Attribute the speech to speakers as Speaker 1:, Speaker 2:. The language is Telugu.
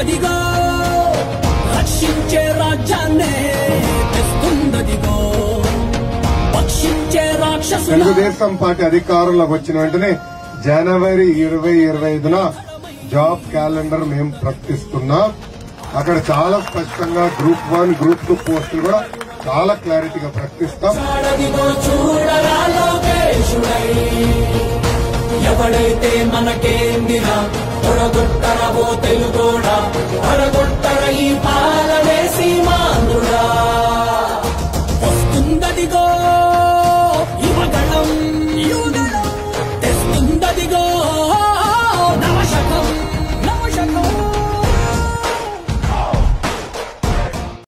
Speaker 1: వస్తుందదిగో రక్షించే రాజ్యాన్నే తెస్తుందదిగో. రాక్షసుల
Speaker 2: తెలుగుదేశం పార్టీ అధికారంలోకి వచ్చిన వెంటనే జనవరి ఇరవై ఇరవై ఐదున జాబ్ క్యాలెండర్ మేము ప్రకటిస్తున్నాం. అక్కడ చాలా స్పష్టంగా గ్రూప్ వన్ గ్రూప్ టూ పోస్టులు కూడా చాలా క్లారిటీగా ప్రకటిస్తాం.
Speaker 1: ఎవడైతే మనకేందిరా? పొడగొట్టరవో తెలుగోడా? పొడగొట్టర ఈ పా